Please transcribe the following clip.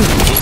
Ooh.